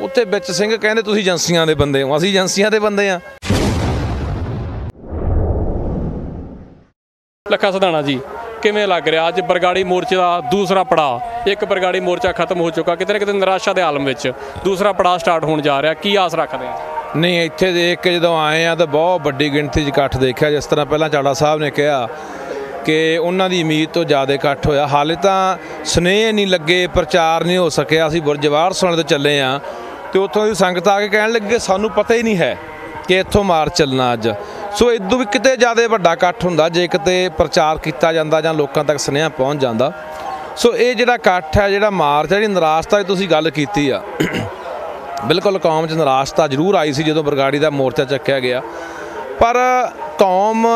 ਉੱਥੇ ਵਿੱਚ ਸਿੰਘ ਕਹਿੰਦੇ ਤੁਸੀਂ ਏਜੰਸੀਆਂ ਦੇ ਬੰਦੇ ਹੋ ਅਸੀਂ ਏਜੰਸੀਆਂ ਦੇ ਬੰਦੇ ਆ ਲੱਖਾ ਸਧਾਣਾ ਜੀ ਕਿਵੇਂ ਲੱਗ ਰਿਹਾ? ਅੱਜ ਬਰਗਾੜੀ ਮੋਰਚੇ ਦਾ ਦੂਸਰਾ ਪੜਾਅ ਇੱਕ ਬਰਗਾੜੀ ਮੋਰਚਾ ਖਤਮ ਹੋ ਚੁੱਕਾ ਕਿਤੇ ਨਾ ਕਿਤੇ ਨਿਰਾਸ਼ਾ ਦੇ ਆਲਮ ਵਿੱਚ ਦੂਸਰਾ ਪੜਾਅ ਸਟਾਰਟ ਹੋਣ ਜਾ ਰਿਹਾ ਕੀ ਆਸ ਰੱਖਦੇ ਆ? ਨਹੀਂ ਇੱਥੇ ਦੇਖ ਕੇ ਜਦੋਂ ਆਏ ਆ ਤਾਂ ਬਹੁਤ ਵੱਡੀ ਗਿਣਤੀ 'ਚ ਇਕੱਠ ਦੇਖਿਆ ਜਿਸ ਤਰ੍ਹਾਂ ਪਹਿਲਾਂ ਚਾੜਾ ਸਾਹਿਬ ਨੇ ਕਿਹਾ ਕਿ ਉਹਨਾਂ ਦੀ ਉਮੀਦ ਤੋਂ ਜ਼ਿਆਦਾ ਇਕੱਠ ਹੋਇਆ। ਹਾਲੇ ਤਾਂ ਸਨੇਹ ਨਹੀਂ ਲੱਗੇ ਪ੍ਰਚਾਰ ਨਹੀਂ ਹੋ ਸਕਿਆ ਅਸੀਂ ਬੁਰਜਵਾਰ ਸੁਣ ਤੋਂ ਚੱਲੇ ਆ ਤੇ ਉੱਥੋਂ ਦੀ ਸੰਗਤ ਆ ਕੇ ਕਹਿਣ ਲੱਗੀ ਕਿ ਸਾਨੂੰ ਪਤਾ ਹੀ ਨਹੀਂ ਹੈ ਕਿ ਇੱਥੋਂ ਮਾਰ ਚੱਲਣਾ ਅੱਜ। ਸੋ ਇਦੋਂ ਵੀ ਕਿਤੇ ਜ਼ਿਆਦਾ ਵੱਡਾ ਇਕੱਠ ਹੁੰਦਾ, ਜੇ ਕਿਤੇ ਪ੍ਰਚਾਰ ਕੀਤਾ ਜਾਂਦਾ ਜਾਂ ਲੋਕਾਂ ਤੱਕ ਸੁਨੇਹਾ ਪਹੁੰਚ ਜਾਂਦਾ। ਸੋ ਇਹ ਜਿਹੜਾ ਇਕੱਠ ਹੈ, ਜਿਹੜਾ ਮਾਰਚ ਹੈ, ਜਿਹੜੀ ਨਿਰਾਸ਼ਤਾ ਦੀ ਤੁਸੀਂ ਗੱਲ ਕੀਤੀ ਆ, ਬਿਲਕੁਲ ਕੌਮ 'ਚ ਨਿਰਾਸ਼ਤਾ ਜ਼ਰੂਰ ਆਈ ਸੀ ਜਦੋਂ ਬਰਗਾੜੀ ਦਾ ਮੋਰਚਾ ਚੱਕਿਆ ਗਿਆ। ਪਰ ਕੌਮ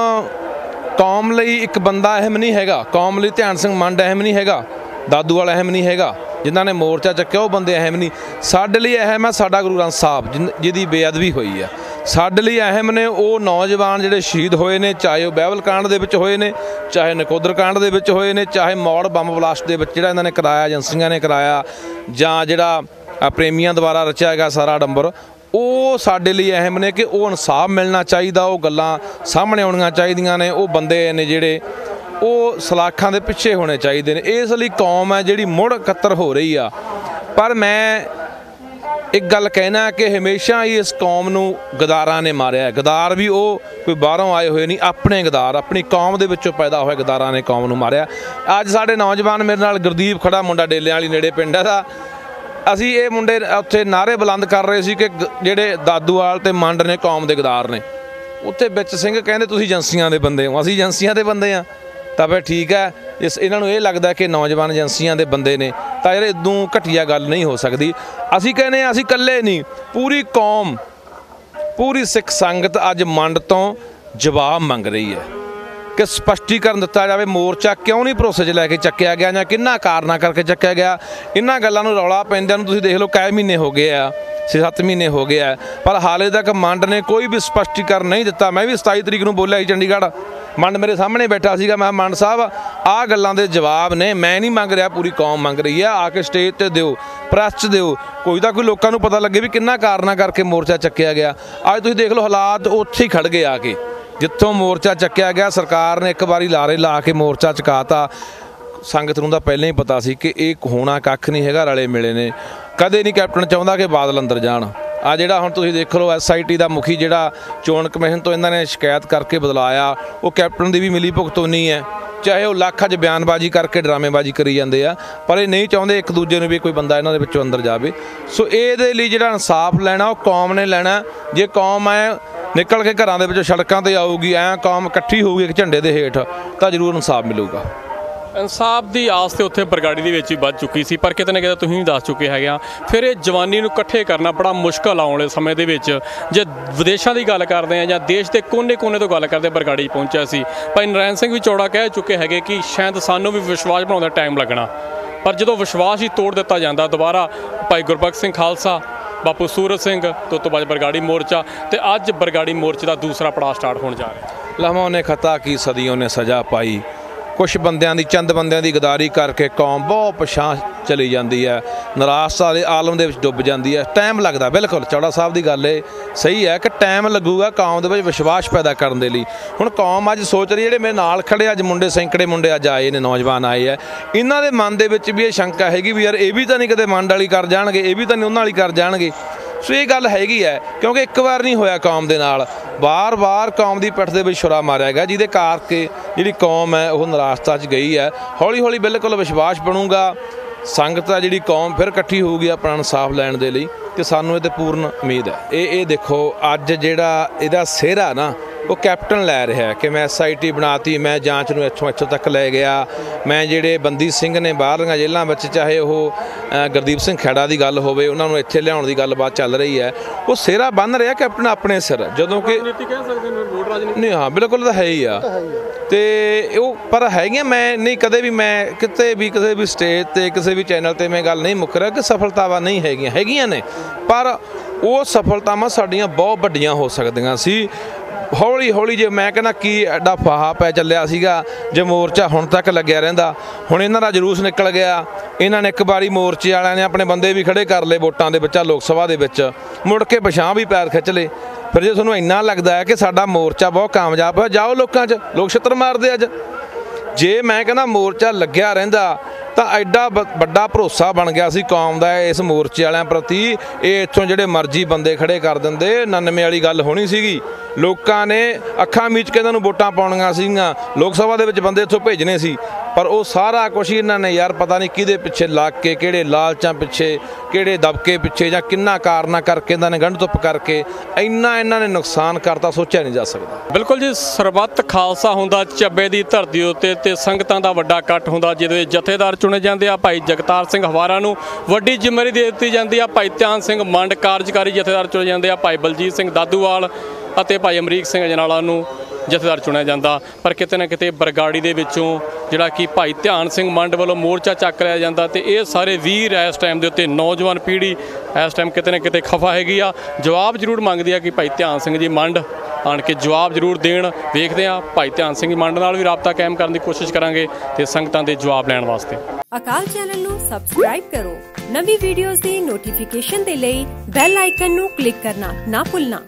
ਕੌਮ ਲਈ ਇੱਕ ਬੰਦਾ ਅਹਿਮ ਨਹੀਂ ਹੈਗਾ। ਕੌਮ ਲਈ ਧਿਆਨ ਸਿੰਘ ਮੰਡ ਅਹਿਮ ਨਹੀਂ ਹੈਗਾ। ਦਾਦੂ ਵਾਲਾ ਅਹਿਮ ਨਹੀਂ ਹੈਗਾ। ਜਿਨ੍ਹਾਂ ਨੇ ਮੋਰਚਾ ਚੱਕਿਆ, ਉਹ ਬੰਦੇ ਅਹਿਮ ਨਹੀਂ। ਸਾਡੇ ਲਈ ਅਹਿਮ ਹੈ ਸਾਡਾ ਗੁਰੂ ਗ੍ਰੰਥ ਸਾਹਿਬ, ਜਿਨ- ਜਿਹਦੀ ਬੇਅਦਬੀ ਹੋਈ ਆ। ਸਾਡੇ ਲਈ ਅਹਿਮ ਨੇ ਉਹ ਨੌਜਵਾਨ ਜਿਹੜੇ ਸ਼ਹੀਦ ਹੋਏ ਨੇ, ਚਾਹੇ ਉਹ ਬਹਿਬਲ ਕਾਂਡ ਦੇ ਵਿੱਚ ਹੋਏ ਨੇ, ਚਾਹੇ ਨਕੋਦਰ ਕਾਂਡ ਦੇ ਵਿੱਚ ਹੋਏ ਨੇ, ਚਾਹੇ ਮੌੜ ਬੰਬ ਬਲਾਸਟ ਦੇ ਵਿੱਚ ਜਿਹੜਾ ਇਹਨਾਂ ਨੇ ਕਰਾਇਆ, ਏਜੰਸੀਆਂ ਨੇ ਕਰਾਇਆ, ਜਾਂ ਜਿਹੜਾ ਪ੍ਰੇਮੀਆਂ ਦੁਆਰਾ ਰਚਿਆ ਗਿਆ ਸਾਰਾ ਡੰਬਰ ਉਹ ਸਾਡੇ ਲਈ ਅਹਿਮ ਨੇ ਕਿ ਉਹ ਇਨਸਾਫ ਮਿਲਣਾ ਚਾਹੀਦਾ, ਉਹ ਗੱਲਾਂ ਸਾਹਮਣੇ ਆਉਣੀਆਂ ਚਾਹੀਦੀਆਂ ਨੇ, ਉਹ ਬੰਦੇ ਨੇ ਜਿਹੜੇ ਉਹ ਸਲਾਖਾਂ ਦੇ ਪਿੱਛੇ ਹੋਣੇ ਚਾਹੀਦੇ ਨੇ। ਇਸ ਲਈ ਕੌਮ ਹੈ ਜਿਹੜੀ ਮੁੜ ਇਕੱਤਰ ਹੋ ਰਹੀ ਆ। ਪਰ ਮੈਂ ਇੱਕ ਗੱਲ ਕਹਿਣਾ ਕਿ ਹਮੇਸ਼ਾ ਹੀ ਇਸ ਕੌਮ ਨੂੰ ਗਦਾਰਾਂ ਨੇ ਮਾਰਿਆ ਹੈ। ਗਦਾਰ ਵੀ ਉਹ ਕੋਈ ਬਾਹਰੋਂ ਆਏ ਹੋਏ ਨਹੀਂ, ਆਪਣੇ ਗਦਾਰ, ਆਪਣੀ ਕੌਮ ਦੇ ਵਿੱਚੋਂ ਪੈਦਾ ਹੋਏ ਗਦਾਰਾਂ ਨੇ ਕੌਮ ਨੂੰ ਮਾਰਿਆ। ਅੱਜ ਸਾਡੇ ਨੌਜਵਾਨ ਮੇਰੇ ਨਾਲ ਗੁਰਦੀਪ ਖੜਾ, ਮੁੰਡਾ ਡੇਲਿਆਂ ਵਾਲੀ ਨੇੜੇ ਪਿੰਡ ਹੈ ਦਾ। ਅਸੀਂ ਇਹ ਮੁੰਡੇ ਉੱਥੇ ਨਾਰੇ ਬੁਲੰਦ ਕਰ ਰਹੇ ਸੀ ਕਿ ਗ- ਜਿਹੜੇ ਦਾਦੂਵਾਲ ਤੇ ਮੰਡ ਨੇ ਕੌਮ ਦੇ ਗਦਾਰ ਨੇ। ਉੱਥੇ ਵਿੱਚ ਸਿੰਘ ਕਹਿੰਦੇ, ਤੁਸੀਂ ਏਜੰਸੀਆਂ ਦੇ ਬੰਦੇ ਹੋ, ਅਸੀਂ ਏਜੰਸੀਆਂ ਦੇ ਬੰਦੇ ਆ ਤਾਂ ਫਿਰ ਠੀਕ ਹੈ, ਇਸ ਇਹਨਾਂ ਨੂੰ ਇਹ ਲੱਗਦਾ ਕਿ ਨੌਜਵਾਨ ਏਜੰਸੀਆਂ ਦੇ ਬੰਦੇ ਨੇ, ਤਾਂ ਯਾਰ ਇਦੋਂ ਘਟੀਆ ਗੱਲ ਨਹੀਂ ਹੋ ਸਕਦੀ। ਅਸੀਂ ਕਹਿੰਦੇ ਆ ਅਸੀਂ ਇਕੱਲੇ ਨਹੀਂ, ਪੂਰੀ ਕੌਮ, ਪੂਰੀ ਸਿੱਖ ਸੰਗਤ ਅੱਜ ਮੰਡ ਤੋਂ ਜਵਾਬ ਮੰਗ ਰਹੀ ਹੈ ਕਿ ਸਪਸ਼ਟੀਕਰਨ ਦਿੱਤਾ ਜਾਵੇ, ਮੋਰਚਾ ਕਿਉਂ ਨਹੀਂ ਭਰੋਸੇ 'ਚ ਲੈ ਕੇ ਚੱਕਿਆ ਗਿਆ ਜਾਂ ਕਿੰਨਾ ਕਾਰਨਾ ਕਰਕੇ ਚੱਕਿਆ ਗਿਆ। ਇਹਨਾਂ ਗੱਲਾਂ ਨੂੰ ਰੌਲਾ ਪੈਂਦਿਆਂ ਨੂੰ ਤੁਸੀਂ ਦੇਖ ਲਓ ਕਈ ਮਹੀਨੇ ਹੋ ਗਏ ਆ 6-7 ਮਹੀਨੇ ਹੋ ਗਏ ਆ, ਪਰ ਹਾਲੇ ਤੱਕ ਮੰਡ ਨੇ ਕੋਈ ਵੀ ਸਪਸ਼ਟੀਕਰਨ ਨਹੀਂ ਦਿੱਤਾ। ਮੈਂ ਵੀ 27 ਤਰੀਕ ਨੂੰ ਬੋਲਿਆ ਸੀ ਚੰਡੀਗੜ੍ਹ। ਮੰਡ ਮੇਰੇ ਸਾਹਮਣੇ ਬੈਠਾ ਸੀਗਾ, ਮੈਂ ਮੰਡ ਸਾਹਿਬ, ਆਹ ਗੱਲਾਂ ਦੇ ਜਵਾਬ ਨੇ, ਮੈਂ ਨਹੀਂ ਮੰਗ ਰਿਹਾ, ਪੂਰੀ ਕੌਮ ਮੰਗ ਰਹੀ ਆ ਆ ਕੇ ਸਟੇਜ ਤੇ ਦਿਓ ਪ੍ਰੈਸ 'ਚ ਦਿਓ। ਕੋਈ ਤਾਂ ਕੋਈ ਲੋਕਾਂ ਨੂੰ ਪਤਾ ਲੱਗੇ ਵੀ ਕਿੰਨਾ ਕਾਰਨਾ ਕਰਕੇ ਮੋਰਚਾ ਚੱਕਿਆ ਗਿਆ। ਅੱਜ ਤੁਸੀਂ ਦੇਖ ਲਓ ਹਾਲਾਤ, ਉੱਥੇ ਹੀ ਖੜ ਗਏ ਆ ਕੇ। ਜਿੱਥੋਂ ਮੋਰਚਾ ਚੱਕਿਆ ਗਿਆ, ਸਰਕਾਰ ਨੇ ਇੱਕ ਵਾਰੀ ਲਾਰੇ ਲਾ ਕੇ ਮੋਰਚਾ ਚਕਾਤਾ। ਸੰਗਤ ਨੂੰ ਤਾਂ ਪਹਿਲਾਂ ਹੀ ਪਤਾ ਸੀ ਕਿ ਇਹ ਹੋਣਾ ਕੱਖ ਨਹੀਂ ਹੈਗਾ, ਰਲੇ ਮਿਲੇ ਨੇ। ਕਦੇ ਨਹੀਂ ਕੈਪਟਨ ਚਾਹੁੰਦਾ ਕਿ ਬਾਦਲ ਅੰਦਰ ਜਾਣ। ਆ ਜਿਹੜਾ ਹੁਣ ਤੁਸੀਂ ਦੇਖ ਲਓ ਐਸਆਈਟੀ ਦਾ ਮੁਖੀ ਜਿਹੜਾ ਚੋਣ ਕਮਿਸ਼ਨ ਤੋਂ ਇਹਨਾਂ ਨੇ ਸ਼ਿਕਾਇਤ ਕਰਕੇ ਬਦਲਾਇਆ ਉਹ ਕੈਪਟਨ ਦੀ ਵੀ ਮਿਲੀ ਭੁਗਤੋਨੀ ਹੈ। ਚਾਹੇ ਉਹ ਲੱਖ ਅੱਜ ਬਿਆਨਬਾਜ਼ੀ ਕਰਕੇ ਡਰਾਮੇਬਾਜ਼ੀ ਕਰੀ ਜਾਂਦੇ ਆ, ਪਰ ਇਹ ਨਹੀਂ ਚਾਹੁੰਦੇ ਇੱਕ ਦੂਜੇ ਨੂੰ ਵੀ ਕੋਈ ਬੰਦਾ ਇਹਨਾਂ ਦੇ ਵਿੱਚੋਂ ਅੰਦਰ ਜਾਵੇ। ਸੋ ਇਹਦੇ ਲਈ ਜਿਹੜਾ ਇਨਸਾਫ ਲੈਣਾ, ਉਹ ਕੌਮ ਨੇ ਲੈਣਾ। ਜੇ ਕੌਮ ਐ ਨਿਕਲ ਕੇ ਘਰਾਂ ਦੇ ਵਿੱਚੋਂ ਸੜਕਾਂ ਤੇ ਆਊਗੀ, ਐ ਕੌਮ ਇਕੱਠੀ ਹੋਊਗੀ ਇੱਕ ਝੰਡੇ ਦੇ ਹੇਠ, ਤਾਂ ਜ਼ਰੂਰ ਇਨਸਾਫ ਮਿਲੂਗਾ। ਇਨਸਾਫ ਦੀ ਆਸ ਤੇ ਉੱਥੇ ਬਰਗਾੜੀ ਦੇ ਵਿੱਚ ਹੀ ਵੱਧ ਚੁੱਕੀ ਸੀ, ਪਰ ਕਿਤੇ ਨਾ ਕਿਤੇ ਤੁਸੀਂ ਵੀ ਦੱਸ ਚੁੱਕੇ ਹੈਗੇ ਆ। ਫਿਰ ਇਹ ਜਵਾਨੀ ਨੂੰ ਇਕੱਠੇ ਕਰਨਾ ਬੜਾ ਮੁਸ਼ਕਲ ਆਉਣ ਵਾਲੇ ਸਮੇਂ ਦੇ ਵਿੱਚ, ਜੇ ਵਿਦੇਸ਼ਾਂ ਦੀ ਗੱਲ ਕਰਦੇ ਆ ਜਾਂ ਦੇਸ਼ ਦੇ ਕੋਨੇ-ਕੋਨੇ ਤੋਂ ਗੱਲ ਕਰਦੇ ਬਰਗਾੜੀ ਪਹੁੰਚਿਆ ਸੀ। ਭਾਈ ਨਰਾਇਣ ਸਿੰਘ ਵੀ ਚੌੜਾ ਕਹਿ ਚੁੱਕੇ ਹੈਗੇ ਕਿ ਸ਼ਾਇਦ ਸਾਨੂੰ ਵੀ ਵਿਸ਼ਵਾਸ ਬਣਾਉਣ ਦਾ ਟਾਈਮ ਲੱਗਣਾ। ਪਰ ਜਦੋਂ ਵਿਸ਼ਵਾਸ ਹੀ ਤੋੜ ਦਿੱਤਾ ਜਾਂਦਾ, ਦੁਬਾਰਾ ਭਾਈ ਗੁਰਬਖਸ਼ ਸਿੰਘ ਖਾਲਸਾ, ਬਾਪੂ ਸੂਰਜ ਸਿੰਘ, ਤੋਂ ਤੋਂ ਬਾਅਦ ਬਰਗਾੜੀ ਮੋਰਚਾ, ਤੇ ਅੱਜ ਬਰਗਾੜੀ ਮੋਰਚੇ ਦਾ ਦੂਸਰਾ ਪੜਾਅ ਸਟਾਰਟ ਹੋਣ ਜਾ ਰਿਹਾ। ਲਹਮੋਂ ਨੇ ਖਤਾ ਕੀ ਸਦੀਆਂ ਨੇ ਸਜ਼ਾ ਪਾਈ। ਕੁਝ ਬੰਦਿਆਂ ਦੀ, ਚੰਦ ਬੰਦਿਆਂ ਦੀ ਗਦਾਰੀ ਕਰਕੇ ਕੌਮ ਬਹੁਤ ਪਛਾਂ ਚਲੀ ਜਾਂਦੀ ਹੈ। ਨਿਰਾਸ਼ਾ ਦੇ ਆਲਮ ਦੇ ਵਿੱਚ ਡੁੱਬ ਜਾਂਦੀ ਹੈ। ਟਾਈਮ ਲੱਗਦਾ, ਬਿਲਕੁਲ, ਚੌੜਾ ਸਾਹਿਬ ਦੀ ਗੱਲ ਏ ਸਹੀ ਹੈ ਕਿ ਟਾਈਮ ਲੱਗੂਗਾ ਕੌਮ ਦੇ ਵਿੱਚ ਵਿਸ਼ਵਾਸ ਪੈਦਾ ਕਰਨ ਦੇ ਲਈ। ਹੁਣ ਕੌਮ ਅੱਜ ਸੋਚ ਰਹੀ ਜਿਹੜੇ ਮੇਰੇ ਨਾਲ ਖੜੇ ਅੱਜ ਮੁੰਡੇ, ਸੈਂਕੜੇ ਮੁੰਡੇ ਅੱਜ ਆਏ ਨੇ, ਨੌਜਵਾਨ ਆਏ ਆ ਇਹਨਾਂ ਦੇ ਮਨ ਦੇ ਵਿੱਚ ਵੀ ਇਹ ਸ਼ੰਕਾ ਹੈਗੀ ਵੀ ਯਾਰ, ਇਹ ਵੀ ਤਾਂ ਨਹੀਂ ਕਦੇ ਮੰਡ ਵਾਲੀ ਕਰ ਜਾਣਗੇ, ਇਹ ਵੀ ਤਾਂ ਨਹੀਂ ਉਹਨਾਂ ਵਾਲੀ ਕਰ ਜਾਣਗੇ। ਸੋ ਇਹ ਗੱਲ ਹੈਗੀ ਹੈ, ਕਿਉਂਕਿ ਇੱਕ ਵਾਰ ਨਹੀਂ ਹੋਇਆ ਕੌਮ ਦੇ ਨਾਲ। ਵਾਰ-ਵਾਰ ਕੌਮ ਦੀ ਪਿੱਠ ਦੇ ਵਿੱਚ ਛੁਰਾ ਮਾਰਿਆ ਗਿਆ, ਜਿਹਦੇ ਕਰਕੇ ਜਿਹੜੀ ਕੌਮ ਹੈ, ਉਹ ਨਿਰਾਸ਼ਤਾ 'ਚ ਗਈ ਹੈ। ਹੌਲੀ-ਹੌਲੀ ਬਿਲਕੁਲ ਵਿਸ਼ਵਾਸ ਬਣੂਗਾ। ਸੰਗਤ ਆ ਜਿਹੜੀ ਕੌਮ ਫਿਰ ਇਕੱਠੀ ਹੋਊਗੀ ਆਪਣਾ ਇਨਸਾਫ ਲੈਣ ਦੇ ਲਈ, ਤੇ ਸਾਨੂੰ ਇਹ ਤੇ ਪੂਰਨ ਉਮੀਦ ਹੈ। ਇਹ ਇਹ ਦੇਖੋ, ਅੱਜ ਜਿਹੜਾ ਇਹਦਾ ਸਿਹਰਾ ਨਾ ਉਹ ਕੈਪਟਨ ਲੈ ਰਿਹਾ ਕਿ ਮੈਂ ਐਸਆਈਟੀ ਬਣਾਤੀ ਮੈਂ ਜਾਂਚ ਨੂੰ ਇੱਥੋਂ ਇੱਥੋਂ ਤੱਕ ਲੈ ਗਿਆ। ਮੈਂ ਜਿਹੜੇ ਬੰਦੀ ਸਿੰਘ ਨੇ ਬਾਹਰਲੀਆਂ ਜੇਲ੍ਹਾਂ ਵਿੱਚ ਚਾਹੇ ਉਹ ਗੁਰਦੀਪ ਸਿੰਘ ਖੈੜਾ ਦੀ ਗੱਲ ਹੋਵੇ ਉਹਨਾਂ ਨੂੰ ਇੱਥੇ ਲਿਆਉਣ ਦੀ ਗੱਲਬਾਤ ਚੱਲ ਰਹੀ ਹੈ। ਉਹ ਸਿਹਰਾ ਬੰਨ ਰਿਹਾ ਕੈਪਟਨ ਆਪਣੇ ਸਿਰ ਜਦੋਂ ਕਿ ਨਹੀਂ ਹਾਂ ਬਿਲਕੁਲ ਤਾਂ ਹੈ ਹੀ ਆ। ਤੇ ਉਹ ਪਰ ਹੈਗੀਆਂ ਮੈਂ ਨਹੀਂ ਕਦੇ ਵੀ ਮੈਂ ਕਿਤੇ ਵੀ ਕਿਸੇ ਵੀ ਸਟੇਜ ਤੇ ਕਿਸੇ ਵੀ ਚੈਨਲ ਤੇ ਮੈਂ ਗੱਲ ਨਹੀਂ ਮੁੱਕ ਰਿਹਾ ਕਿ ਸਫਲਤਾਵਾਂ ਨਹੀਂ ਹੈਗੀਆਂ। ਹੈਗੀਆਂ ਨੇ ਪਰ ਉਹ ਸਫਲਤਾਵਾਂ ਸਾਡੀਆਂ ਬਹੁਤ ਵੱਡੀਆਂ ਹੋ ਸਕਦੀਆਂ ਸੀ। ਹੌਲੀ ਹੌਲੀ ਜੇ ਮੈਂ ਕਹਿੰਦਾ ਕੀ ਐਡਾ ਫਾਹਾ ਪੈ ਚੱਲਿਆ ਸੀਗਾ, ਜੇ ਮੋਰਚਾ ਹੁਣ ਤੱਕ ਲੱਗਿਆ ਰਹਿੰਦਾ। ਹੁਣ ਇਹਨਾਂ ਦਾ ਜਲੂਸ ਨਿਕਲ ਗਿਆ। ਇਹਨਾਂ ਨੇ ਇੱਕ ਵਾਰੀ ਮੋਰਚੇ ਵਾਲਿਆਂ ਨੇ ਆਪਣੇ ਬੰਦੇ ਵੀ ਖੜੇ ਕਰ ਲਏ ਵੋਟਾਂ ਦੇ ਵਿੱਚ ਲੋਕ ਸਭਾ ਦੇ ਵਿੱਚ। ਮੁੜ ਕੇ ਪਛਾਂ ਵੀ ਪੈਰ ਖਿੱਚ ਲਏ। ਫਿਰ ਜੇ ਤੁਹਾਨੂੰ ਇੰਨਾ ਲੱਗਦਾ ਹੈ ਕਿ ਸਾਡਾ ਮੋਰਚਾ ਬਹੁਤ ਕਾਮਯਾਬ ਹੋਇਆ, ਜਾਓ ਲੋਕਾਂ 'ਚ, ਲੋਕ ਛਿੱਤਰ ਮਾਰਦੇ ਅੱਜ। ਜੇ ਮੈਂ ਕਹਿੰਦਾ ਮੋਰਚਾ ਲੱਗਿਆ ਰਹਿੰਦਾ ਤਾਂ ਐਡਾ ਬ- ਵੱਡਾ ਭਰੋਸਾ ਬਣ ਗਿਆ ਸੀ ਕੌਮ ਦਾ ਇਸ ਮੋਰਚੇ ਵਾਲਿਆਂ ਪ੍ਰਤੀ। ਇਹ ਇੱਥੋਂ ਜਿਹੜੇ ਮਰਜ਼ੀ ਬੰਦੇ ਖੜੇ ਕਰ ਦਿੰਦੇ 99 ਵਾਲੀ ਗੱਲ ਹੋਣੀ ਸੀਗੀ। ਲੋਕਾਂ ਨੇ ਅੱਖਾਂ ਮੀਚ ਕੇ ਇਹਨਾਂ ਨੂੰ ਵੋਟਾਂ ਪਾਉਣੀਆਂ ਸੀਗੀਆਂ। ਲੋਕ ਸਭਾ ਦੇ ਵਿੱਚ ਬੰਦੇ ਇੱਥੋਂ ਭੇਜਣੇ ਸੀ। ਪਰ ਉਹ ਸਾਰਾ ਕੁਝ ਇਹਨਾਂ ਨੇ ਯਾਰ ਪਤਾ ਨਹੀਂ ਕਿਹਦੇ ਪਿੱਛੇ ਲੱਗ ਕੇ, ਕਿਹੜੇ ਲਾਲਚਾਂ ਪਿੱਛੇ, ਕਿਹੜੇ ਦਬਕੇ ਪਿੱਛੇ ਜਾਂ ਕਿੰਨਾ ਕਾਰਨਾ ਕਰਕੇ ਇਹਨਾਂ ਨੇ ਗੰਢ ਧੁੱਪ ਕਰਕੇ ਇੰਨਾ ਇਹਨਾਂ ਨੇ ਨੁਕਸਾਨ ਕਰਤਾ, ਸੋਚਿਆ ਨਹੀਂ ਜਾ ਸਕਦਾ। ਬਿਲਕੁਲ ਜੀ, ਸਰਬੱਤ ਖਾਲਸਾ ਹੁੰਦਾ, ਚੱਬੇ ਦੀ ਧਰਤੀ ਉੱਤੇ ਤੇ ਸੰਗਤਾਂ ਦਾ ਵੱਡਾ ਇਕੱਠ ਹੁੰਦਾ, ਜਿਹਦੇ ਵਿੱਚ ਜਥੇਦਾਰ ਚੁਣੇ ਜਾਂਦੇ ਆ ਭਾਈ ਜਗਤਾਰ ਸਿੰਘ ਹਵਾਰਾ ਨੂੰ। ਵੱਡੀ ਜ਼ਿੰਮੇਵਾਰੀ ਦੇ ਦਿੱਤੀ ਜਾਂਦੀ ਆ ਭਾਈ ਧਿਆਨ ਸਿੰਘ ਮੰਡ ਕਾਰਜਕਾਰੀ ਜਥੇਦਾਰ ਚੁਣੇ ਜਾਂਦੇ ਆ ਭਾਈ ਬਲਜੀਤ ਸਿੰਘ ਦਾਦੂਵਾਲ ਅਤੇ ਭਾਈ ਅਮਰੀਕ ਸਿੰਘ ਅਜਨਾਲਾ ਨੂੰ ਜਥੇਦਾਰ ਚੁਣਿਆ ਜਾਂਦਾ। ਪਰ ਕਿਤੇ ਨਾ ਕਿਤੇ ਬਰਗਾੜੀ ਦੇ ਵਿੱਚੋਂ ਜਿਹੜਾ ਕਿ ਭਾਈ ਧਿਆਨ ਸਿੰਘ ਮੰਡ ਵੱਲੋਂ ਮੋਰਚਾ ਚੱਕ ਲਿਆ ਜਾਂਦਾ ਤੇ ਇਹ ਸਾਰੇ ਵੀਰ ਇਸ ਟਾਈਮ ਦੇ ਉੱਤੇ ਨੌਜਵਾਨ ਪੀੜ੍ਹੀ ਇਸ ਟਾਈਮ ਕਿਤੇ ਨਾ ਕਿਤੇ ਖਫਾ ਹੈਗੀ ਆ। ਜਵਾਬ ਜ਼ਰੂਰ ਮੰਗਦੀ ਆ ਕਿ ਭਾਈ ਧਿਆਨ ਸਿੰਘ ਜੀ ਮੰਡ ਆਣ ਕੇ ਜਵਾਬ ਜ਼ਰੂਰ ਦੇਣ। ਵੇਖਦੇ ਆ ਭਾਈ ਧਿਆਨ ਸਿੰਘ ਮੰਡ ਨਾਲ ਵੀ ਰਾਬਤਾ ਕਾਇਮ ਕਰਨ ਦੀ ਕੋਸ਼ਿਸ਼ ਕਰਾਂਗੇ ਤੇ ਸੰਗਤਾਂ ਦੇ ਜਵਾਬ ਲੈਣ ਵਾਸਤੇ। ਅਕਾਲ ਚੈਨਲ ਨੂੰ ਸਬਸਕ੍ਰਾਈਬ ਕਰੋ। ਨਵੀਂ ਵੀਡੀਓਜ਼ ਦੀ ਨੋਟੀਫਿਕੇਸ਼ਨ ਦੇ ਲਈ ਬੈਲ ਆਈਕਨ ਨੂੰ ਕਲਿੱਕ ਕਰਨਾ ਨਾ ਭੁੱਲਣਾ।